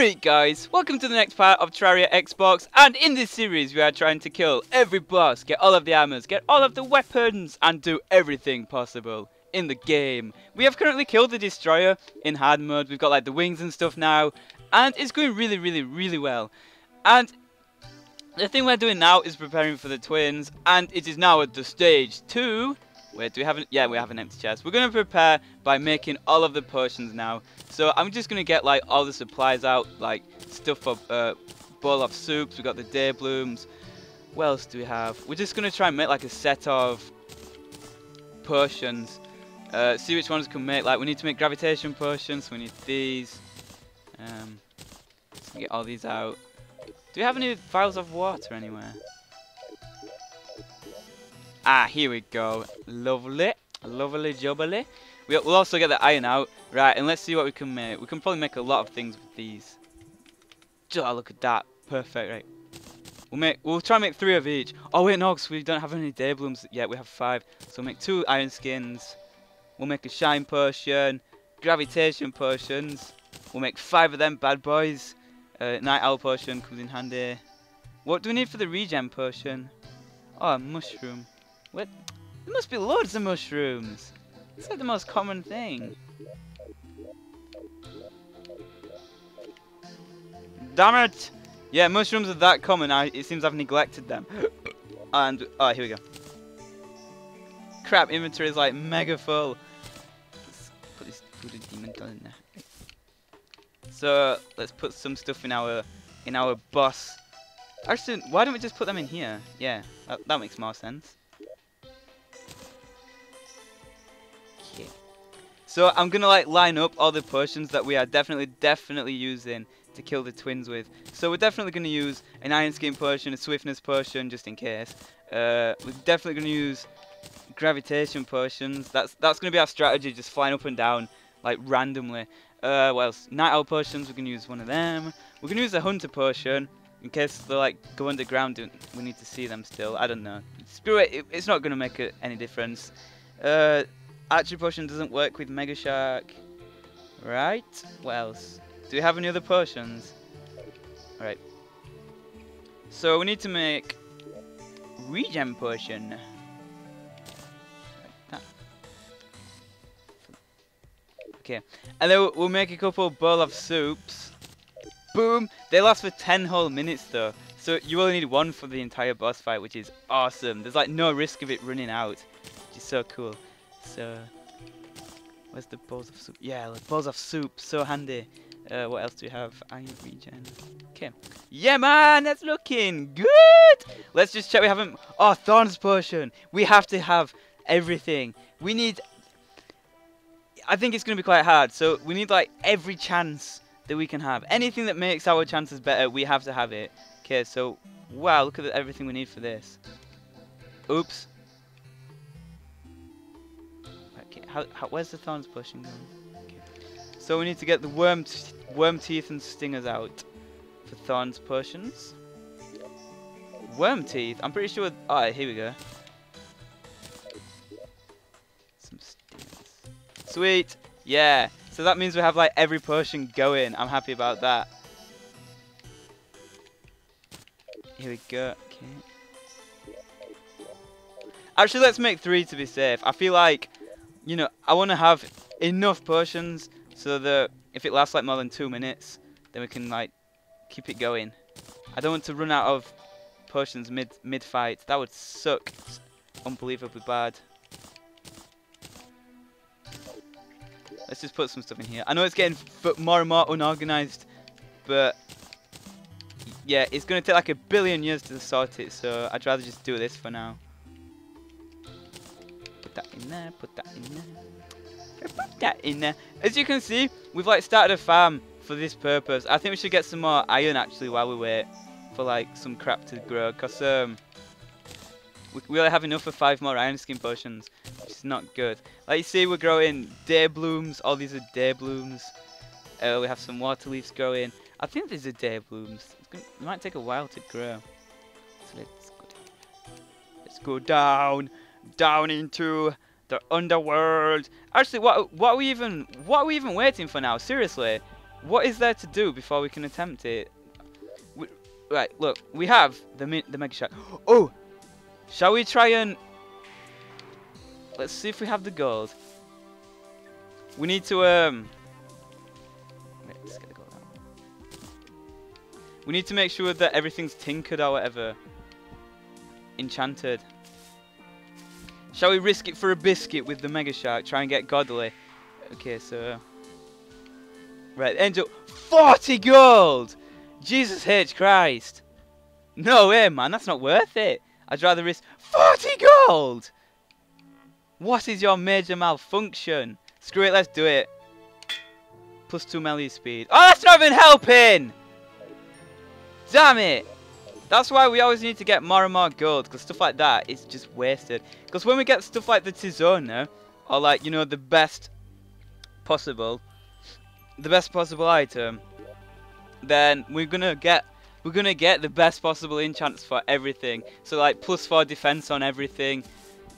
Alright guys, welcome to the next part of Terraria Xbox and in this series we are trying to kill every boss, get all of the armors, get all of the weapons and do everything possible in the game. We have currently killed the destroyer in hard mode, we've got like the wings and stuff now and it's going really really really well. And the thing we're doing now is preparing for the twins and it is now at the stage 2 Wait, do we have an... Yeah, we have an empty chest. We're going to prepare by making all of the potions now. So I'm just going to get, like, all the supplies out. Like, stuff for uh, bowl of soups. we got the day blooms. What else do we have? We're just going to try and make, like, a set of potions. Uh, see which ones can make. Like, we need to make gravitation potions. So we need these. Um, get all these out. Do we have any vials of water anywhere? Ah, here we go. Lovely. Lovely jubbly. We'll also get the iron out. Right, and let's see what we can make. We can probably make a lot of things with these. Oh, look at that. Perfect, right. We'll make. We'll try and make three of each. Oh wait, no, because we don't have any day blooms yet. We have five. So we'll make two iron skins. We'll make a shine potion, gravitation potions. We'll make five of them bad boys. Uh, night owl potion comes in handy. What do we need for the regen potion? Oh, mushroom. What? There must be loads of mushrooms. It's like the most common thing. Damn it! Yeah, mushrooms are that common. I, it seems I've neglected them. and, oh, here we go. Crap, inventory is like mega full. Let's put this voodoo demon doll in there. So, let's put some stuff in our, in our boss. Actually, why don't we just put them in here? Yeah, that, that makes more sense. So I'm gonna like line up all the potions that we are definitely, definitely using to kill the twins with. So we're definitely gonna use an iron skin potion, a swiftness potion, just in case. Uh, we're definitely gonna use gravitation potions. That's that's gonna be our strategy, just flying up and down like randomly. Uh, what else? Night owl potions. We're gonna use one of them. We're gonna use a hunter potion in case they like go underground. We need to see them still. I don't know. Spirit. It, it's not gonna make any difference. Uh, Archery potion doesn't work with Mega Shark. Right? What else? Do we have any other potions? Alright. So we need to make regen potion. Like okay. And then we'll make a couple bowl of soups. Boom! They last for 10 whole minutes though. So you only need one for the entire boss fight, which is awesome. There's like no risk of it running out, which is so cool. So, where's the bowls of soup? Yeah, the bowls of soup, so handy. Uh, what else do we have? Iron regen. Okay. Yeah, man, that's looking good. Let's just check we haven't. Oh, Thorns potion. We have to have everything. We need. I think it's going to be quite hard. So we need like every chance that we can have. Anything that makes our chances better, we have to have it. Okay, so wow, look at everything we need for this. Oops. How, how, where's the thorns pushing them? So we need to get the worm, worm teeth and stingers out for thorns potions. Worm teeth? I'm pretty sure... Alright, here we go. Some stingers. Sweet! Yeah! So that means we have like every potion going. I'm happy about that. Here we go. Okay. Actually, let's make three to be safe. I feel like you know, I want to have enough potions so that if it lasts like more than two minutes, then we can like keep it going. I don't want to run out of potions mid mid fight. That would suck. It's unbelievably bad. Let's just put some stuff in here. I know it's getting more and more unorganized, but yeah, it's going to take like a billion years to sort it, so I'd rather just do this for now in there, put that in there. Put that in there. As you can see, we've like started a farm for this purpose. I think we should get some more iron actually while we wait for like some crap to grow. Cause um, we, we only have enough for five more iron skin potions, which is not good. Like you see, we're growing day blooms. All these are day blooms. Uh, we have some water leaves growing. I think these are day blooms. Gonna, it might take a while to grow. So let's go down. Let's go down down into the underworld. Actually, what what are we even what are we even waiting for now? Seriously, what is there to do before we can attempt it? We, right, look, we have the the Mega Shark. Oh! Shall we try and... Let's see if we have the gold. We need to, um... We need to make sure that everything's tinkered or whatever. Enchanted. Shall we risk it for a biscuit with the Mega Shark? Try and get godly. Okay, so... Right, Angel. 40 gold! Jesus H. Christ. No way, man. That's not worth it. I'd rather risk 40 gold! What is your major malfunction? Screw it, let's do it. Plus 2 melee speed. Oh, that's not even helping! Damn it! That's why we always need to get more and more gold, because stuff like that is just wasted. Because when we get stuff like the Tizona, or like, you know, the best possible, the best possible item, then we're gonna get we're gonna get the best possible enchants for everything. So like plus four defense on everything,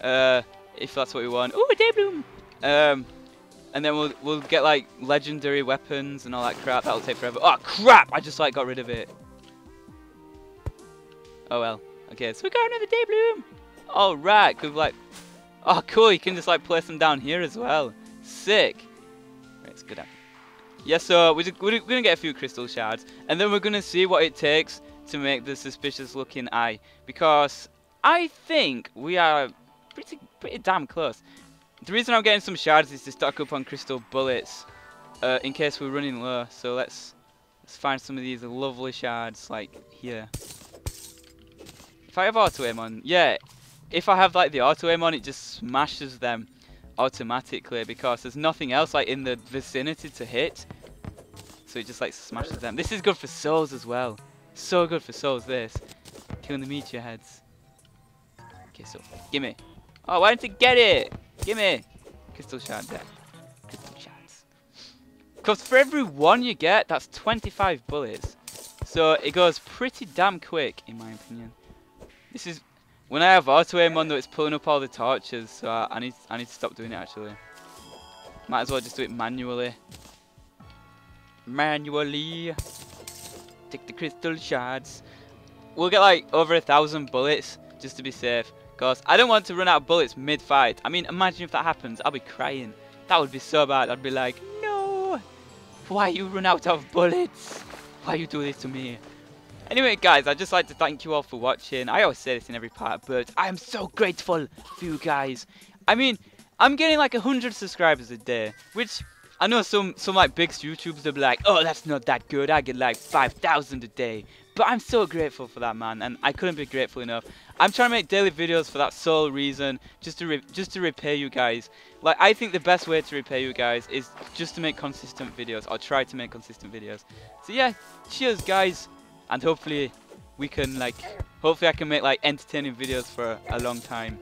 uh, if that's what we want. Ooh, Daybloom. Um, and then we'll we'll get like legendary weapons and all that crap. That'll take forever. Oh crap! I just like got rid of it. Oh well. Okay, so we got another Daybloom. All right, cause like, oh cool. You can just like place them down here as well. Sick. Right, it's good. Yeah, so we're, we're going to get a few crystal shards, and then we're going to see what it takes to make the suspicious looking eye. Because I think we are pretty pretty damn close. The reason I'm getting some shards is to stock up on crystal bullets, uh, in case we're running low. So let's let's find some of these lovely shards, like here. If I have auto aim on, yeah, if I have like the auto aim on, it just smashes them automatically because there's nothing else like in the vicinity to hit. So it just like smashes them. This is good for souls as well. So good for souls, this. Killing the meteor heads. Okay, so, gimme. Oh, why didn't you get it? Gimme. Crystal shard there. Crystal shards. Because for every one you get, that's 25 bullets. So it goes pretty damn quick, in my opinion. This is when I have auto aim on though, it's pulling up all the torches, so I, I need I need to stop doing it actually. Might as well just do it manually. Manually. Take the crystal shards. We'll get like over a thousand bullets just to be safe. Cause I don't want to run out of bullets mid-fight. I mean, imagine if that happens. I'll be crying. That would be so bad. I'd be like, no. Why you run out of bullets? Why you do this to me? Anyway, guys, I'd just like to thank you all for watching. I always say this in every part, but I am so grateful for you guys. I mean, I'm getting like 100 subscribers a day, which I know some, some like big YouTubers will be like, oh, that's not that good. I get like 5,000 a day. But I'm so grateful for that, man, and I couldn't be grateful enough. I'm trying to make daily videos for that sole reason, just to just to repay you guys. Like, I think the best way to repay you guys is just to make consistent videos, or try to make consistent videos. So yeah, cheers, guys and hopefully we can like hopefully I can make like entertaining videos for a long time.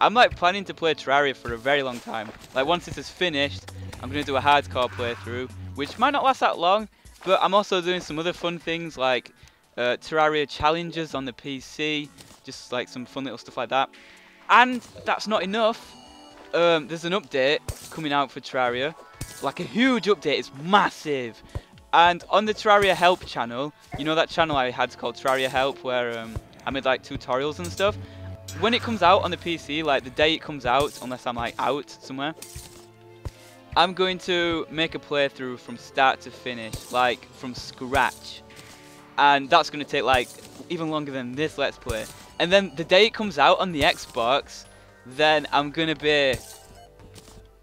I'm like planning to play Terraria for a very long time. Like once this is finished, I'm gonna do a hardcore playthrough, which might not last that long, but I'm also doing some other fun things like uh, Terraria challenges on the PC, just like some fun little stuff like that. And that's not enough. Um, there's an update coming out for Terraria, like a huge update. It's massive. And on the Terraria Help channel, you know that channel I had called Terraria Help where um, I made like tutorials and stuff? When it comes out on the PC, like the day it comes out, unless I'm like out somewhere, I'm going to make a playthrough from start to finish, like from scratch. And that's going to take like even longer than this Let's Play. And then the day it comes out on the Xbox, then I'm going to be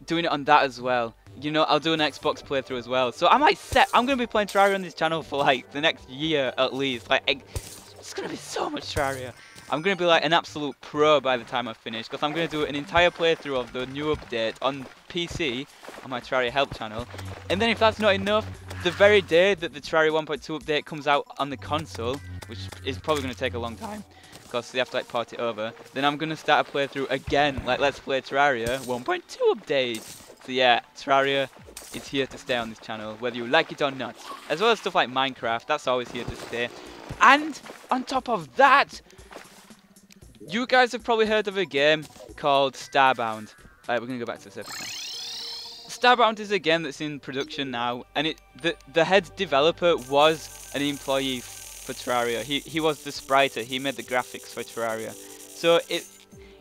doing it on that as well you know, I'll do an Xbox playthrough as well. So I might set, I'm going to be playing Terraria on this channel for like the next year at least. Like, it's going to be so much Terraria. I'm going to be like an absolute pro by the time I finish because I'm going to do an entire playthrough of the new update on PC on my Terraria Help channel. And then if that's not enough, the very day that the Terraria 1.2 update comes out on the console, which is probably going to take a long time because they have to like port it over, then I'm going to start a playthrough again, like Let's Play Terraria 1.2 update. So yeah, Terraria is here to stay on this channel, whether you like it or not. As well as stuff like Minecraft, that's always here to stay. And on top of that, you guys have probably heard of a game called Starbound. Alright, we're going to go back to the surface now. Starbound is a game that's in production now, and it the the head developer was an employee for Terraria. He he was the spriter. He made the graphics for Terraria. So it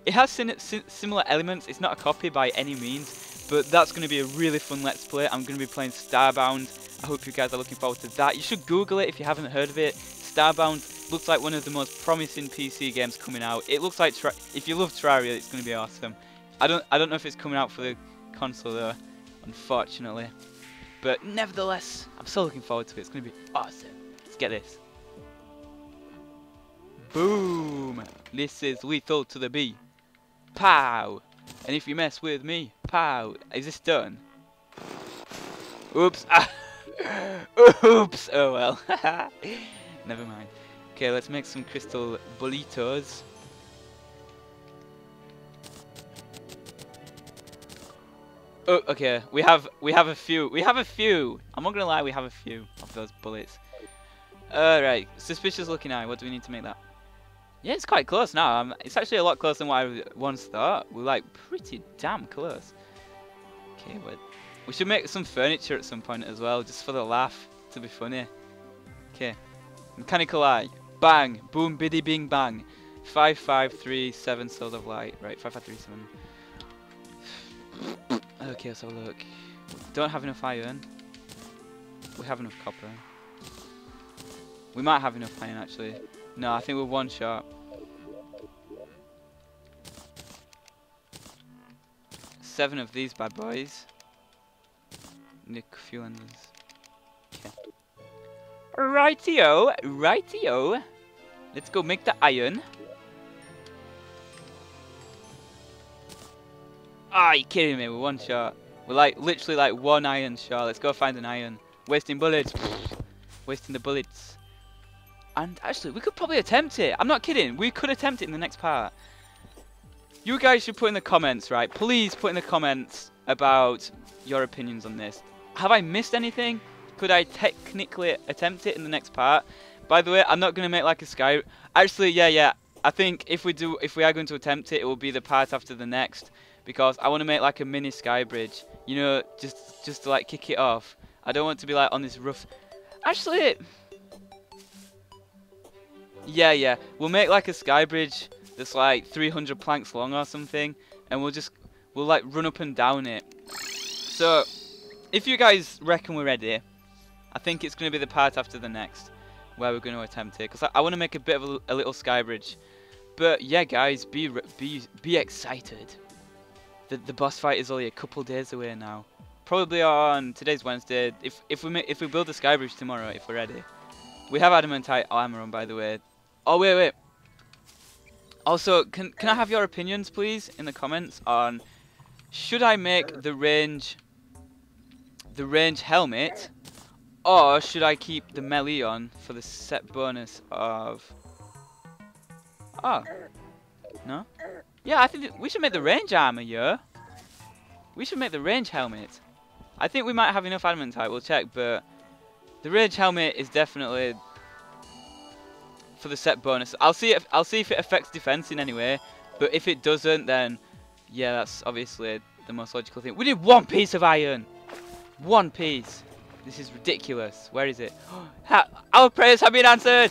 it has similar elements. It's not a copy by any means, but that's going to be a really fun Let's Play. I'm going to be playing Starbound. I hope you guys are looking forward to that. You should Google it if you haven't heard of it. Starbound looks like one of the most promising PC games coming out. It looks like if you love Terraria, it's going to be awesome. I don't I don't know if it's coming out for the console though, unfortunately. But nevertheless, I'm so looking forward to it. It's going to be awesome. Let's get this. Boom! This is lethal to the B. Pow! And if you mess with me, pow! Is this done? Oops! Ah, oops! Oh well. Never mind. Okay, let's make some crystal burritos. Oh, okay. We have we have a few. We have a few. I'm not gonna lie. We have a few of those bullets. Alright. Suspicious looking eye. What do we need to make that? Yeah, it's quite close now. Um, it's actually a lot closer than what I once thought. We're like pretty damn close. Okay, but we should make some furniture at some point as well, just for the laugh, to be funny. Okay. Mechanical eye. Bang. Boom, biddy, bing, bang. 5537 souls of light. Right, 5537. okay, let's have a look. Don't have enough iron. We have enough copper. We might have enough iron actually. No, I think we're one shot. Seven of these bad boys. Nick Fuelenders. Okay. Rightio, rightio. Let's go make the iron. Ah, oh, you kidding me? We're one shot. We're like literally like one iron shot. Let's go find an iron. Wasting bullets. Wasting the bullets. And actually, we could probably attempt it. I'm not kidding. We could attempt it in the next part. You guys should put in the comments, right? Please put in the comments about your opinions on this. Have I missed anything? Could I technically attempt it in the next part? By the way, I'm not going to make like a sky... Actually, yeah, yeah. I think if we do, if we are going to attempt it, it will be the part after the next. Because I want to make like a mini sky bridge. You know, just, just to like kick it off. I don't want to be like on this rough... Actually... Yeah, yeah. We'll make like a sky bridge that's like 300 planks long or something. And we'll just, we'll like run up and down it. So, if you guys reckon we're ready, I think it's going to be the part after the next where we're going to attempt it. Because I, I want to make a bit of a, a, little sky bridge. But yeah, guys, be be be excited. The the boss fight is only a couple days away now. Probably on today's Wednesday. If if we if we build the sky bridge tomorrow, if we're ready. We have adamantite armor on, by the way. Oh wait, wait. Also, can can I have your opinions, please, in the comments on should I make the range the range helmet or should I keep the melee on for the set bonus of... Oh. No? Yeah, I think we should make the range armor, yeah? We should make the range helmet. I think we might have enough adamantite, we'll check, but... The range helmet is definitely... For the set bonus. I'll see if I'll see if it affects defense in any way. But if it doesn't, then... Yeah, that's obviously the most logical thing. We need one piece of iron! One piece! This is ridiculous. Where is it? Our prayers have been answered!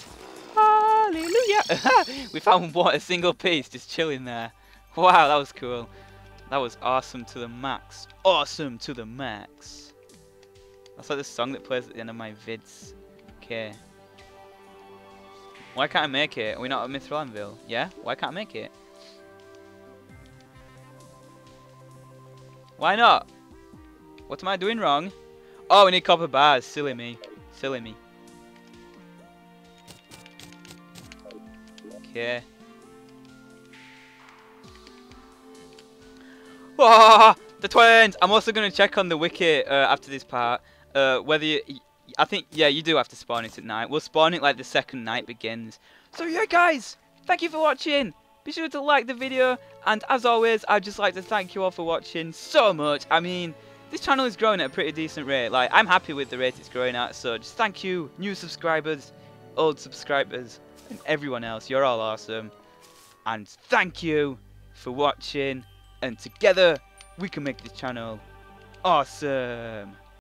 Hallelujah! we found what a single piece just chilling there. Wow, that was cool. That was awesome to the max. Awesome to the max. That's like the song that plays at the end of my vids. Okay. Why can't I make it? Are we not at Mythril Anvil? Yeah? Why can't I make it? Why not? What am I doing wrong? Oh, we need copper bars. Silly me. Silly me. Okay. Oh, the twins! I'm also going to check on the wiki uh, after this part. Uh, whether you, I think, yeah, you do have to spawn it at night. We'll spawn it like the second night begins. So yeah, guys, thank you for watching. Be sure to like the video. And as always, I'd just like to thank you all for watching so much. I mean this channel is growing at a pretty decent rate. Like, I'm happy with the rate it's growing at, so just thank you, new subscribers, old subscribers, and everyone else. You're all awesome. And thank you for watching, and together we can make this channel Awesome.